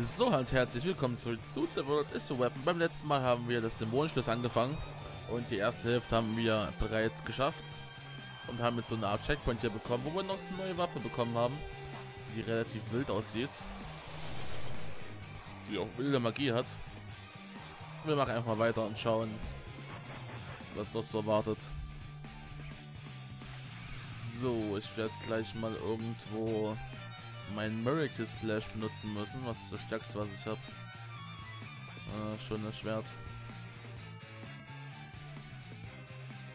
So, und herzlich willkommen zurück zu The World is a Weapon. Beim letzten Mal haben wir das Dämonenschloss angefangen und die erste Hälfte haben wir bereits geschafft und haben jetzt so eine Art Checkpoint hier bekommen, wo wir noch eine neue Waffe bekommen haben, die relativ wild aussieht, die auch wilde Magie hat. Wir machen einfach mal weiter und schauen, was das so erwartet. So, ich werde gleich mal irgendwo mein Miracle Slash benutzen müssen, was das stärkste, was ich habe. Äh, schönes Schwert.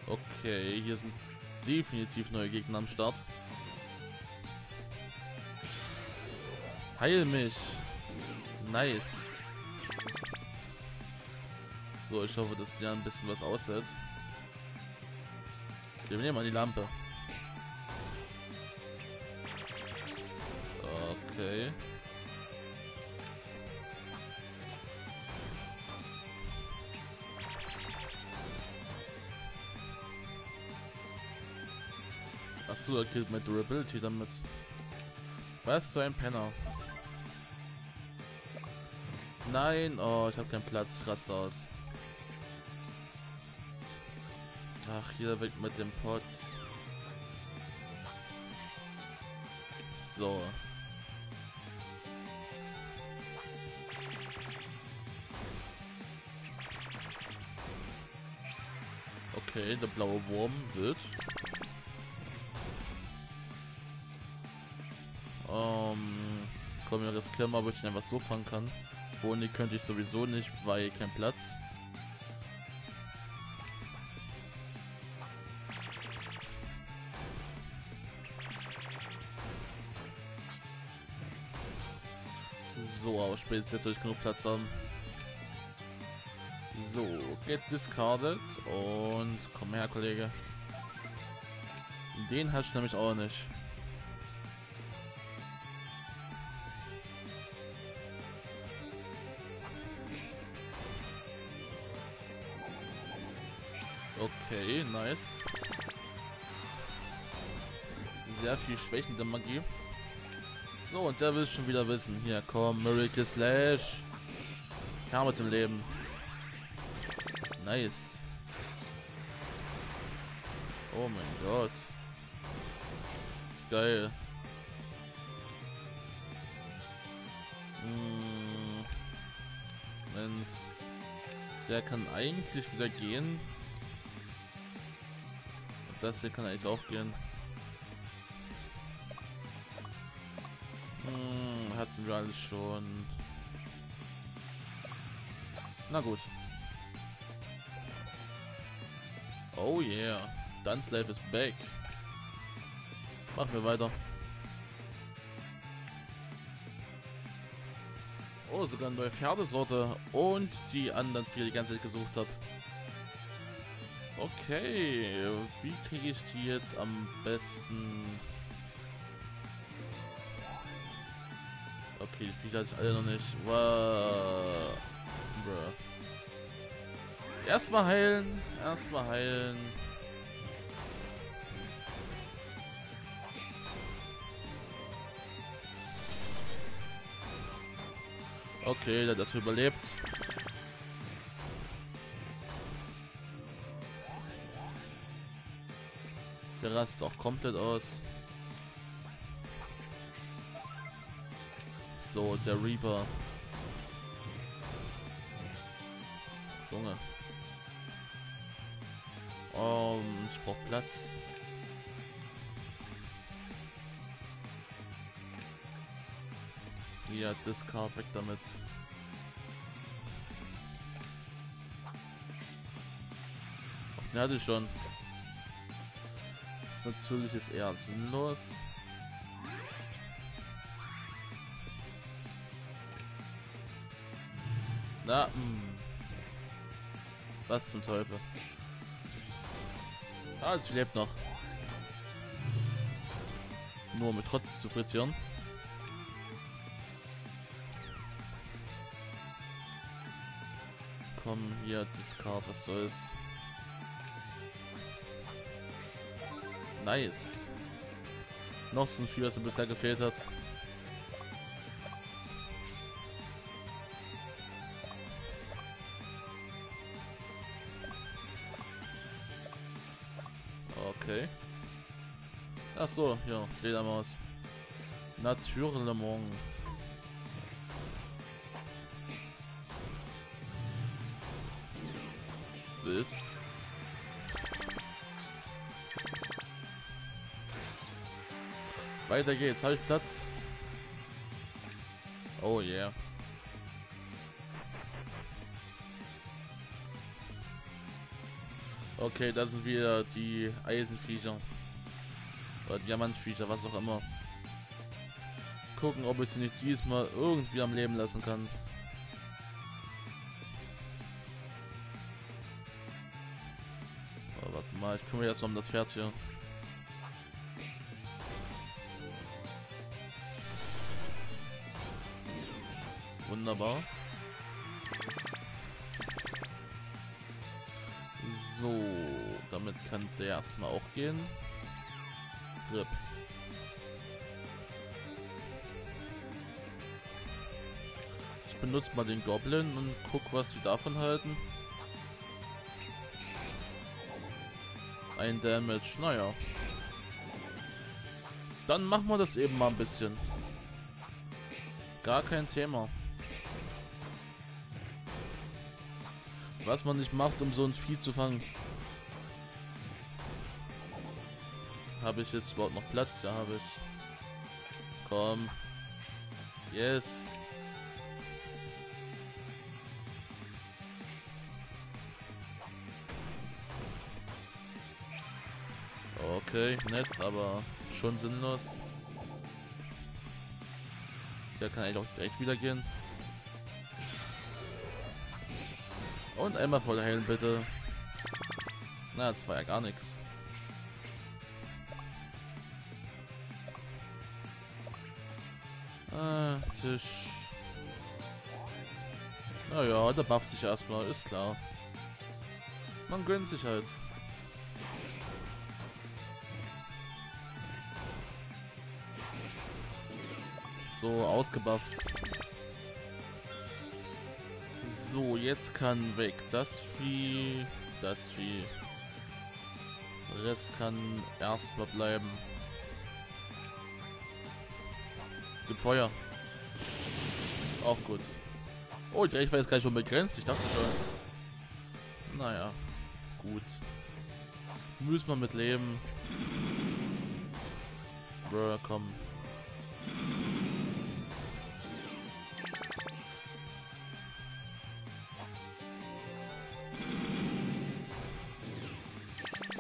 Okay, hier sind definitiv neue Gegner am Start. Heil mich! Nice. So, ich hoffe, dass der ein bisschen was aushält. Wir nehmen mal die Lampe. Okay. Achso, er killt mit Durability damit. Was für ein Penner. Nein, oh, ich habe keinen Platz. Krass aus. Ach, hier weg mit dem Pot. So. Okay, der blaue Wurm wird. Ähm, komm, wir riskieren mal, ob ich einfach so fangen kann. Ohne könnte ich sowieso nicht, weil kein Platz. So, aber spätestens jetzt soll ich genug Platz haben. So, get discarded und komm her, Kollege. Den hast du nämlich auch nicht. Okay, nice. Sehr viel schwächende Magie. So, und der will schon wieder wissen. Hier, komm, Miracle Slash. Ja, mit dem Leben. Nice. Oh mein Gott. Geil. Hm. Moment. Der kann eigentlich wieder gehen. Und das hier kann eigentlich auch gehen. Hm, hatten wir alles schon. Na gut. Oh yeah. Dunslave is back. Machen wir weiter. Oh, sogar eine neue Pferdesorte. Und die anderen vier, die ganze Zeit gesucht habe. Okay, wie kriege ich die jetzt am besten... Okay, die Viecher hatte ich alle noch nicht. Wow. Bruh. Erstmal heilen. Erstmal heilen. Okay, der hat das überlebt. Der rast auch komplett aus. So, der Reaper. Um, ich brauche Platz. Ja, Discard weg damit. Ach, den hatte schon. Das ist natürlich jetzt eher sinnlos. Na, mh. Hm. Was zum Teufel? Ah, es lebt noch. Nur um trotzdem zu frittieren. Komm, hier, Discard, was soll's. Nice. Noch so ein Vieh, was mir bisher gefehlt hat. Ach so, ja, Fledermaus. Naturlemon. Wild. Weiter geht's. Habe ich Platz? Oh yeah. Okay, da sind wieder die Eisenviecher. Oder Diamantviecher, was auch immer. Gucken, ob ich sie nicht diesmal irgendwie am Leben lassen kann. Oh, warte mal, ich kümmere erstmal um das Pferd hier. Wunderbar. So, damit kann der erstmal auch gehen. Grip. Ich benutze mal den Goblin und guck, was die davon halten. Ein Damage, naja. Dann machen wir das eben mal ein bisschen. Gar kein Thema. Was man nicht macht, um so ein Vieh zu fangen. Habe ich jetzt überhaupt noch Platz? Ja, habe ich. Komm. Yes. Okay, nett, aber schon sinnlos. Der kann eigentlich auch direkt wieder gehen. Und einmal voll heilen, bitte. Na, das war ja gar nichts. Ah, Tisch. Naja, der bufft sich erstmal, ist klar. Man gönnt sich halt. So, ausgebufft. So, jetzt kann weg das Vieh, das Vieh. Rest kann erstmal bleiben. Gibt Feuer. Auch gut. Oh, die Reichweite ist gar nicht schon begrenzt. Ich dachte schon. Naja, gut. Müssen wir mit leben. Bro, komm.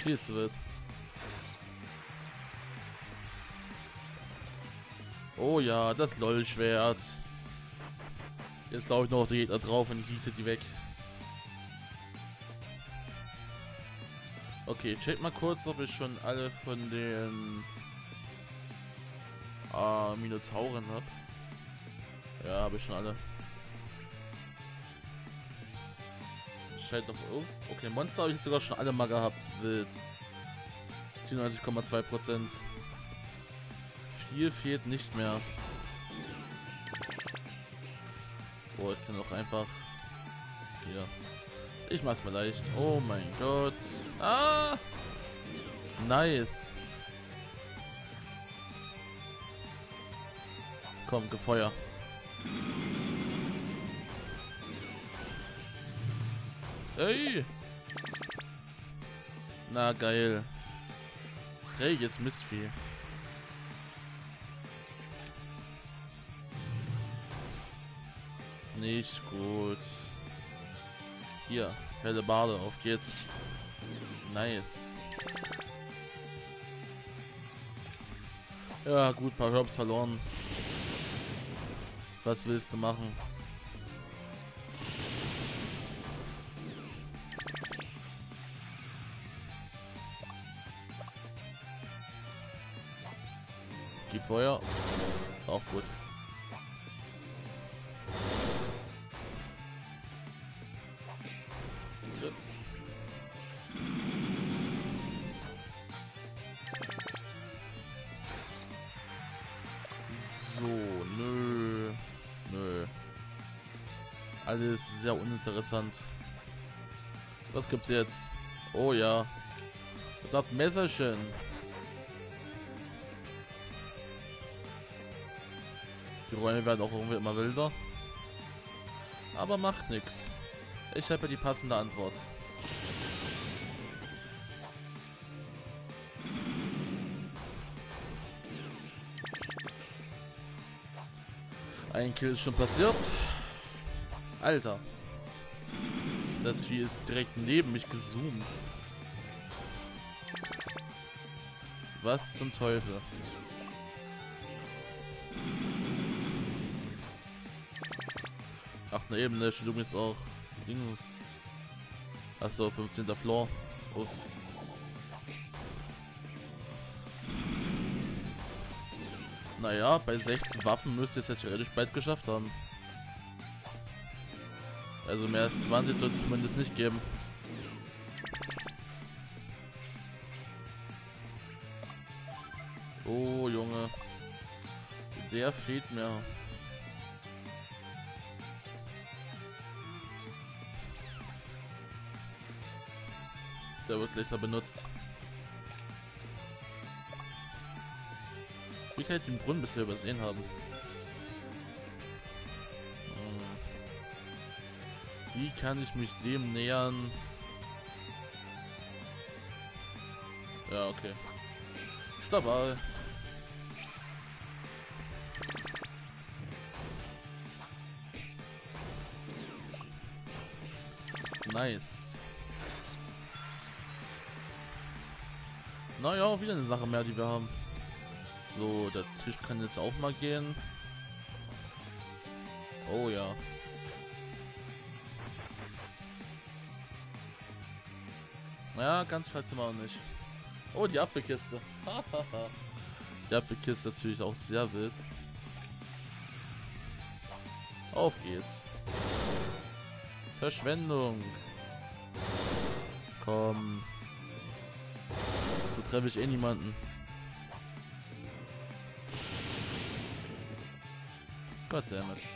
Viel zu wild. Oh ja, das LOL-Schwert. Jetzt glaube ich noch der Gegner drauf und hiete die weg. Okay, check mal kurz, ob ich schon alle von den äh, Minotauren habe. Ja, habe ich schon alle. Scheint noch... Oh, okay, Monster habe ich jetzt sogar schon alle mal gehabt. Wild. 97,2%. Viel fehlt nicht mehr. Boah, ich kann auch einfach... Hier. Ich mach's mal leicht. Oh mein Gott. Ah! Nice. Komm, Gefeuer. Ey! Na geil. Träges Mistvieh. Nicht gut. Hier, helle Bade, auf geht's. Nice. Ja, gut, paar Herbs verloren. Was willst du machen? Gib Feuer. Auch gut. Sehr uninteressant. Was gibt's jetzt? Oh ja. Das Messerchen. Die Räume werden auch irgendwie immer wilder. Aber macht nichts. Ich habe die passende Antwort. Ein Kill ist schon passiert. Alter. Das Vieh ist direkt neben mich gezoomt. Was zum Teufel? Ach, eine Ebene steht übrigens auch Dings. Achso, 15. Floor. Uff. Naja, bei 16 Waffen müsste es ja theoretisch bald geschafft haben. Also mehr als 20 sollte es zumindest nicht geben. Oh, Junge. Der fehlt mir. Der wird gleich da benutzt. Wie kann ich den Brunnen bisher übersehen haben? Wie kann ich mich dem nähern? Ja, okay. Stabal. Nice. Naja, wieder eine Sache mehr, die wir haben. So, der Tisch kann jetzt auch mal gehen. Oh ja. Ja, ganz falsch sind auch nicht. Oh, die Apfelkiste. die Apfelkiste natürlich auch sehr wild. Auf geht's. Verschwendung. Komm. So treffe ich eh niemanden. Goddammit.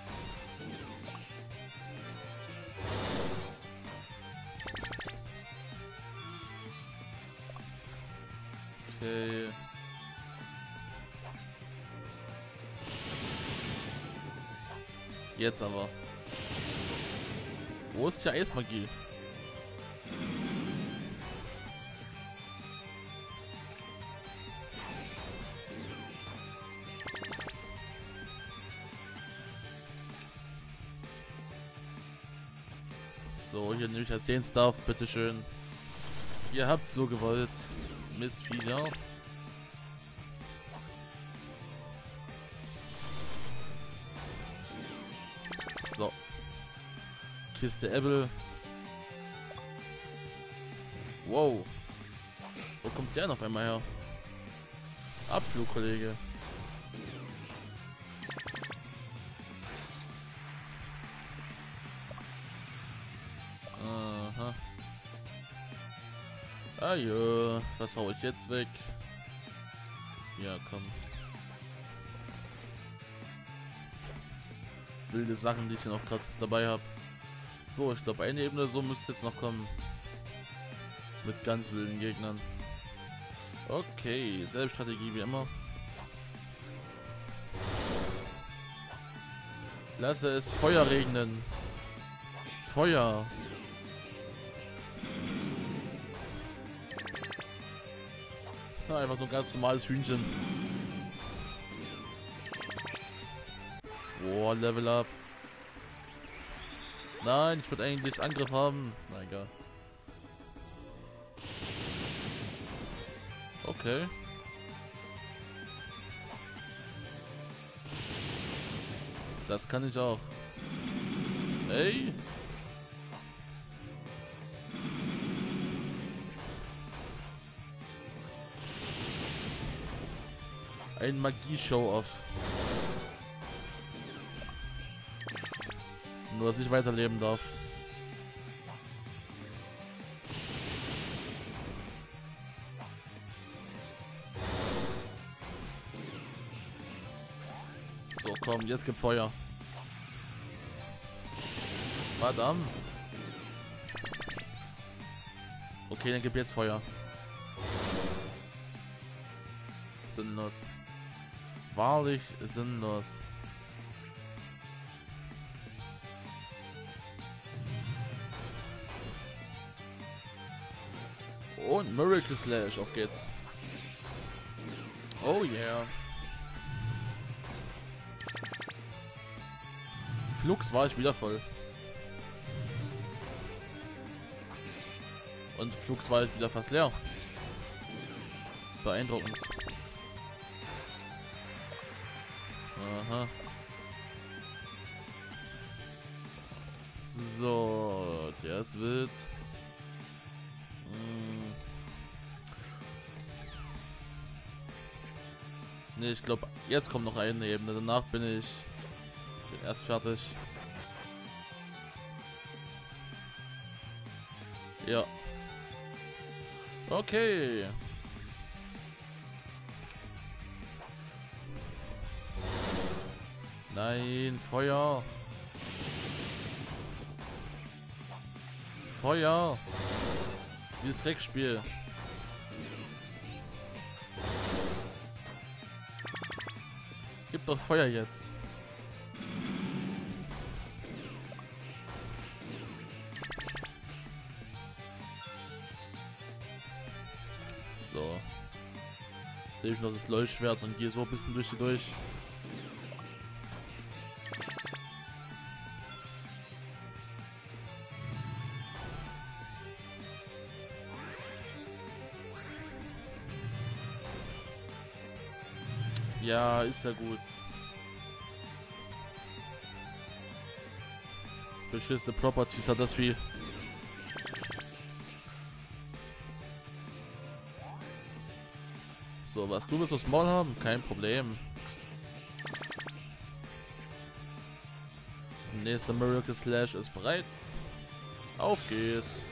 Okay. Jetzt aber. Wo ist die Eismagie? So, hier nehme ich als den Stuff, bitteschön. Ihr habt so gewollt. Missviecher. So. Kiste Apple. Wow. Wo kommt der noch einmal her? Abflug, Kollege. Ah ja, was hau ich jetzt weg? Ja, komm. Wilde Sachen, die ich noch gerade dabei habe. So, ich glaube eine Ebene so müsste jetzt noch kommen. Mit ganz wilden Gegnern. Okay, selbe Strategie wie immer. Lasse es Feuer regnen. Feuer. Einfach so ein ganz normales Hühnchen. Boah, Level up. Nein, ich würde eigentlich Angriff haben. Na egal. Okay. Das kann ich auch. Ey. Ein Magie-Show-Off. Nur, dass ich weiterleben darf. So, komm, jetzt gibt Feuer. Verdammt. Okay, dann gibt jetzt Feuer. Sinnlos. Wahrlich sinnlos. Und Miracle Slash, auf geht's. Oh yeah. Flux war ich wieder voll. Und Flux war ich wieder fast leer. Beeindruckend. Aha. So, der ist wild. Ne, ich glaube, jetzt kommt noch eine Ebene. Danach bin ich erst fertig. Ja. Okay. Nein, Feuer. Feuer. Dieses Dreckspiel. Gib doch Feuer jetzt. So. Sehe ich noch das Leuchtschwert und gehe so ein bisschen durch die durch. Ja, ist ja gut. Beschissene Properties hat das Vieh. So, was du willst das Maul haben? Kein Problem. Nächster Miracle Slash ist bereit. Auf geht's.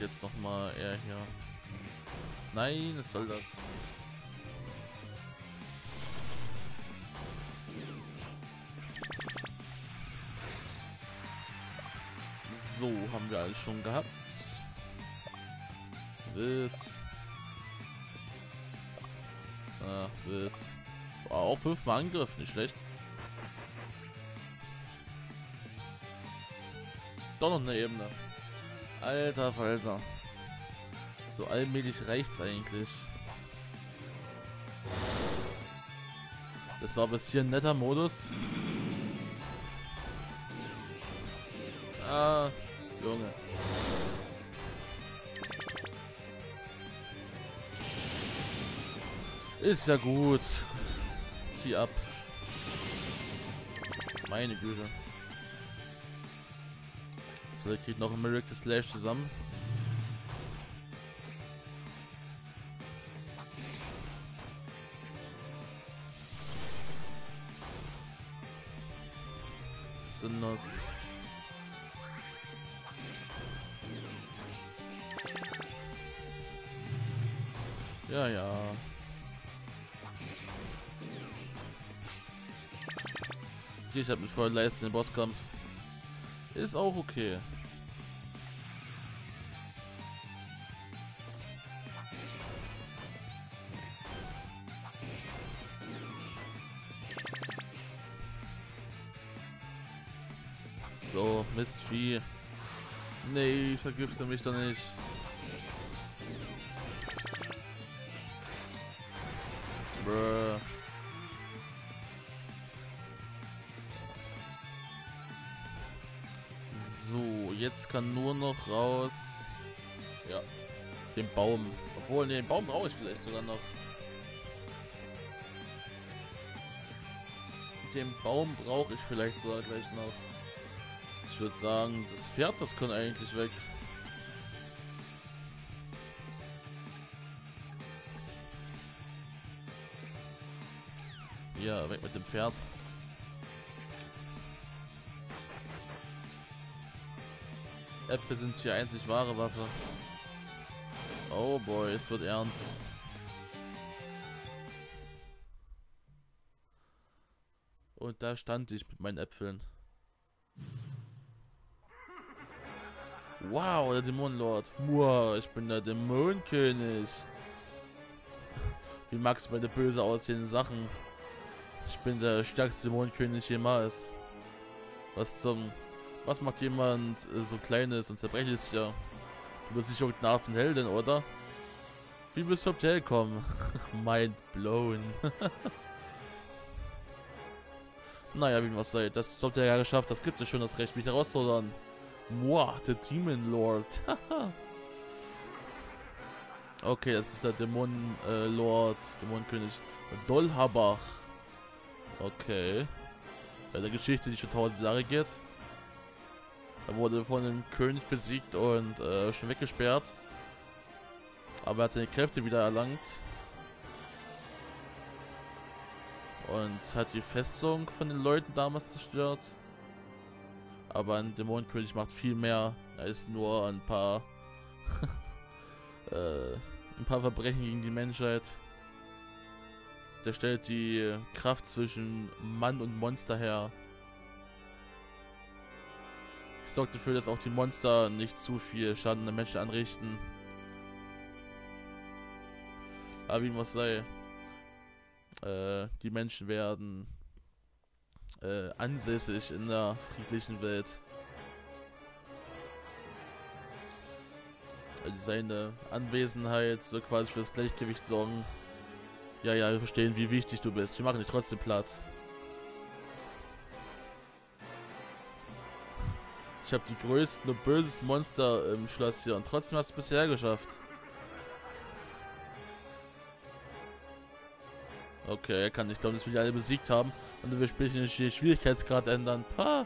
Jetzt noch mal er hier. Nein, was soll das? So, haben wir alles schon gehabt. Wird. Ah, wird. Wow, auch fünfmal Angriff, nicht schlecht. Doch noch eine Ebene. Alter Falter. So allmählich reicht's eigentlich. Das war bis hier ein netter Modus. Ah, Junge. Ist ja gut. Zieh ab. Meine Güte. Vielleicht kriegt noch ein Miracle Slash zusammen. Sinnlos. Ja, ja. Ich hab mit vollen Leisten den Bosskampf. Ist auch okay. So, Mistvieh. Nee, vergifte mich doch nicht. Bruh. Jetzt kann nur noch raus. Ja, den Baum. Obwohl, nee, den Baum brauche ich vielleicht sogar noch. Den Baum brauche ich vielleicht sogar gleich noch. Ich würde sagen, das Pferd, das kann eigentlich weg. Ja, weg mit dem Pferd. Äpfel sind die einzig wahre Waffe. Oh boy, es wird ernst. Und da stand ich mit meinen Äpfeln. Wow, der Dämonenlord. Wow, ich bin der Dämonenkönig. Wie magst du meine böse aussehenden Sachen? Ich bin der stärkste Dämonenkönig jemals. Was zum... Was macht jemand äh, so kleines und zerbrechliches hier? Du bist nicht irgendeine Affenheldin, oder? Wie bist du die hergekommen? Mind blown. naja, wie man sei. Das habt ihr ja geschafft. Das gibt es schon das Recht, mich herauszufordern. Moa, der Demon Lord. okay, das ist der Dämon äh, Lord, Dämonenkönig. Dolhabach. Okay. Bei der Geschichte, die schon tausend Jahre geht. Er wurde von dem König besiegt und äh, schon weggesperrt. Aber er hat seine Kräfte wieder erlangt. Und hat die Festung von den Leuten damals zerstört. Aber ein Dämonenkönig macht viel mehr als nur ein paar äh, ein paar Verbrechen gegen die Menschheit. Der stellt die Kraft zwischen Mann und Monster her. Ich sorge dafür, dass auch die Monster nicht zu viel Schaden den Menschen anrichten. Aber wie muss sei, äh, die Menschen werden äh, ansässig in der friedlichen Welt. Also seine Anwesenheit so quasi für das Gleichgewicht sorgen. Ja, ja, wir verstehen, wie wichtig du bist. Wir machen dich trotzdem platt. Ich habe die größten und bösesten Monster im Schloss hier und trotzdem hast du es bisher geschafft. Okay, er kann nicht glauben, dass wir die alle besiegt haben. Und wir spielen den Schwierigkeitsgrad ändern. Pa.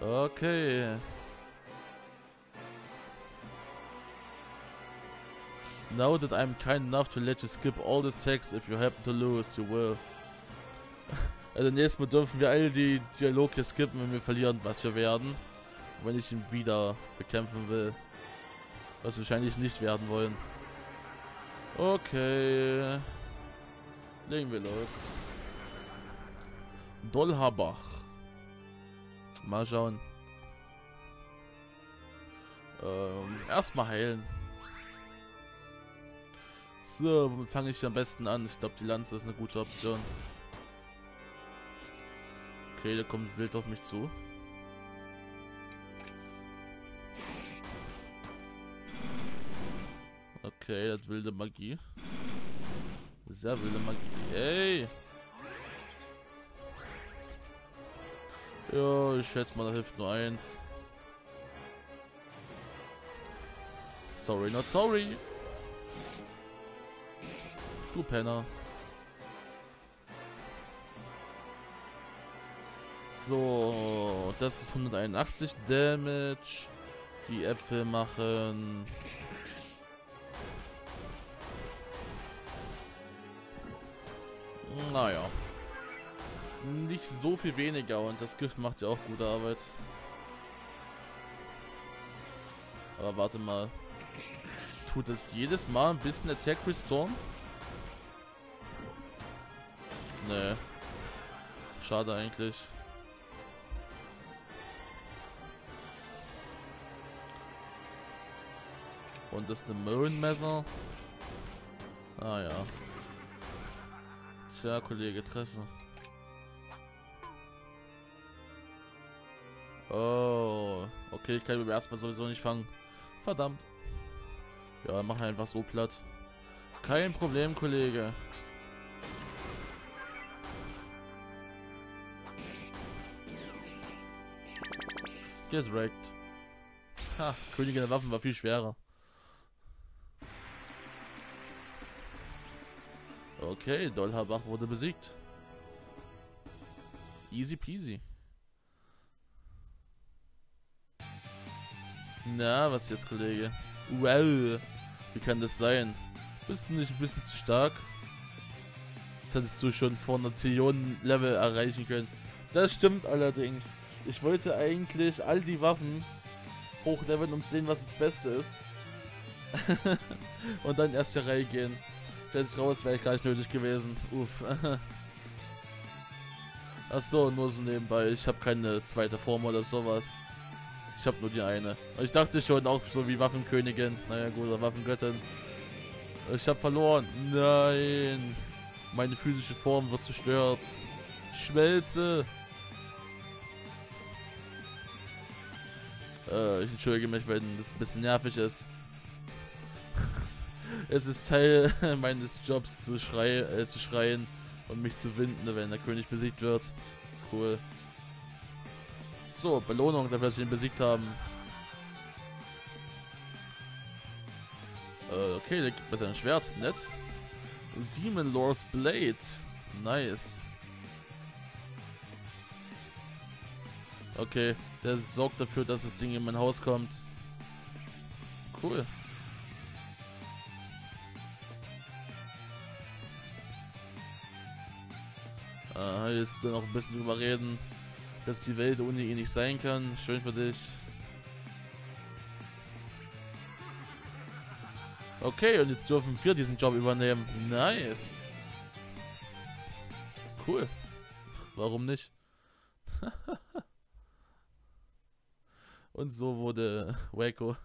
Okay. Now that I'm kind enough to let you skip all this text, if you happen to lose, you will. also nächstes Mal dürfen wir alle die Dialoge skippen, wenn wir verlieren, was wir werden. Wenn ich ihn wieder bekämpfen will. Was wahrscheinlich nicht werden wollen. Okay. Legen wir los. Dolhabach. Mal schauen. Ähm, erstmal heilen. So, womit fange ich am besten an? Ich glaube, die Lanze ist eine gute Option. Okay, der kommt wild auf mich zu. Okay, das wilde Magie. Sehr wilde Magie. Ey! Ja, ich schätze mal, da hilft nur eins. Sorry, not sorry. Du Penner. So, das ist 181 Damage. Die Äpfel machen... Naja. Nicht so viel weniger und das Gift macht ja auch gute Arbeit. Aber warte mal. Tut es jedes Mal ein bisschen Attack Restoren? Nee. Schade eigentlich. Und das Dämonenmesser? Ah ja. Tja, Kollege, treffe. Oh. Okay, ich kann beim ersten Mal sowieso nicht fangen. Verdammt. Ja, mach einfach so platt. Kein Problem, Kollege. Gedrackt. Ha, Königin der Waffen war viel schwerer. Okay, Dolhabach wurde besiegt. Easy peasy. Na, was jetzt, Kollege? Well, wie kann das sein? Bist du nicht ein bisschen zu stark? Das hättest du schon vor einer Zillionen Level erreichen können. Das stimmt allerdings. Ich wollte eigentlich all die Waffen hochleveln, zu sehen, was das Beste ist. und dann erst der Reihe gehen. Stellt sich raus, wäre ich gar nicht nötig gewesen. Uff. Achso, nur so nebenbei. Ich habe keine zweite Form oder sowas. Ich habe nur die eine. Ich dachte schon auch so wie Waffenkönigin. Naja gut, oder Waffengöttin. Ich habe verloren. Nein. Meine physische Form wird zerstört. Schmelze. Äh, ich entschuldige mich, wenn das ein bisschen nervig ist. Es ist Teil meines Jobs zu, schrei äh, zu schreien und mich zu winden, wenn der König besiegt wird. Cool. So, Belohnung dafür, dass wir ihn besiegt haben. Äh, okay, der gibt mir sein Schwert. Nett. Demon Lord's Blade. Nice. Okay, der sorgt dafür, dass das Ding in mein Haus kommt. Cool. Aha, jetzt noch ein bisschen drüber reden, dass die Welt ohne ihn nicht sein kann. Schön für dich. Okay, und jetzt dürfen wir diesen Job übernehmen. Nice. Cool. Warum nicht? und so wurde Waco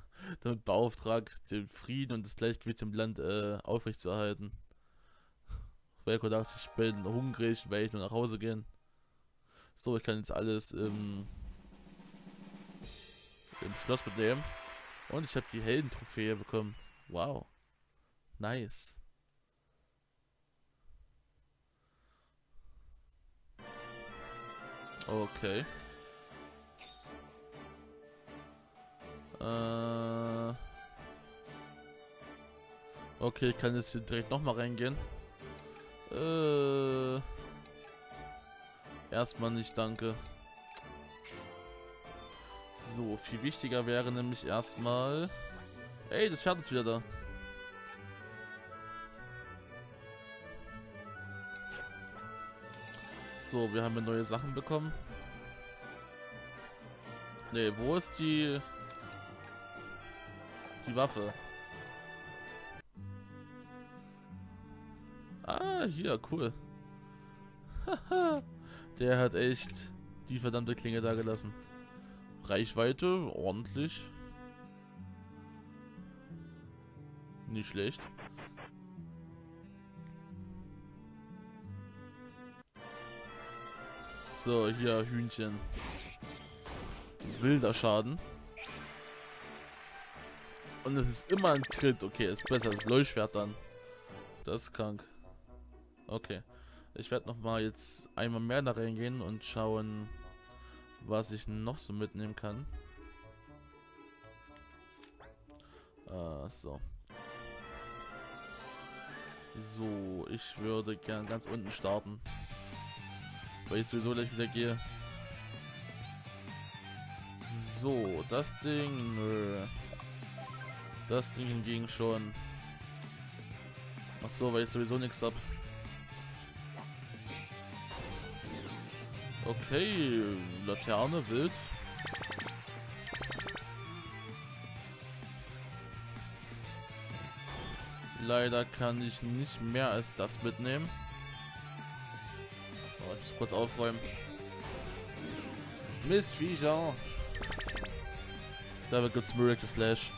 damit beauftragt, den Frieden und das Gleichgewicht im Land äh, aufrechtzuerhalten. Waco dachte, ich bin hungrig, werde ich nur nach Hause gehen. So, ich kann jetzt alles im, ins Schloss mitnehmen. Und ich habe die Heldentrophäe bekommen. Wow. Nice. Okay. Äh. Okay, ich kann jetzt hier direkt nochmal reingehen. Äh. Erstmal nicht, danke. So, viel wichtiger wäre nämlich erstmal... Ey, das Pferd ist wieder da. So, wir haben neue Sachen bekommen. Ne, wo ist die... Die Waffe? Hier, cool. Der hat echt die verdammte Klinge da gelassen. Reichweite, ordentlich. Nicht schlecht. So, hier Hühnchen. Wilder Schaden. Und es ist immer ein Crit. Okay, ist besser. Das Leuchtschwert dann. Das ist krank. Okay. Ich werde nochmal jetzt einmal mehr da reingehen und schauen, was ich noch so mitnehmen kann. Äh, so. So, ich würde gern ganz unten starten. Weil ich sowieso gleich wieder gehe. So, das Ding, nö. Das Ding hingegen schon. Ach so, weil ich sowieso nichts hab. Okay, Laterne, wild. Leider kann ich nicht mehr als das mitnehmen. Oh, ich muss kurz aufräumen. Mistviecher. Da gibt's Miracle Slash.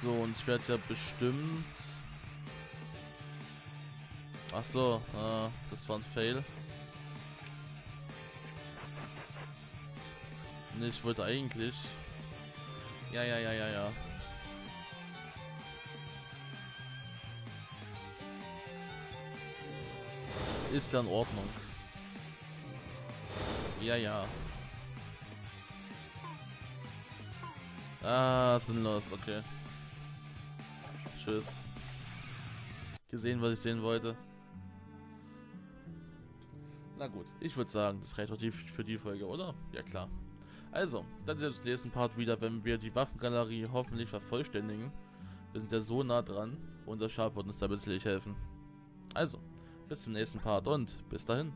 So, und ich werde ja bestimmt... Ach so, äh, das war ein Fail. Ne, ich wollte eigentlich... Ja, ja, ja, ja, ja. Ist ja in Ordnung. Ja, ja. Ah, sinnlos, okay. Tschüss. Gesehen, was ich sehen wollte. Na gut, ich würde sagen, das reicht auch die, für die Folge, oder? Ja klar. Also, dann sehen wir uns im nächsten Part wieder, wenn wir die Waffengalerie hoffentlich vervollständigen. Wir sind ja so nah dran und das Schaf wird uns da bisschen helfen. Also, bis zum nächsten Part und bis dahin.